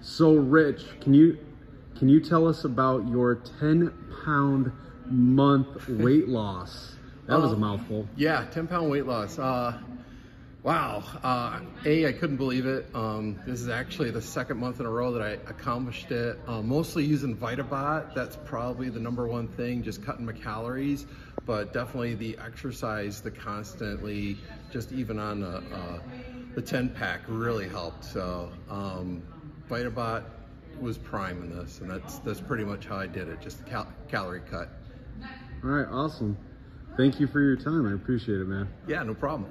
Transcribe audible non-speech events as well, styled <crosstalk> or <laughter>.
So, Rich, can you can you tell us about your 10 pound month weight <laughs> loss? That was a Um, mouthful. Yeah, 10 pound weight loss. Uh, wow. Uh, a, I couldn't believe it. Um, this is actually the second month in a row that I accomplished it. Uh, mostly using Vitabot. That's probably the number one thing, just cutting my calories. But definitely the exercise, the constantly, just even on the, uh, the 10 pack really helped. So um, Vitabot was prime in this, and that's that's pretty much how I did it. Just cal- calorie cut. All right, awesome. Thank you for your time. I appreciate it, man. Yeah, no problem.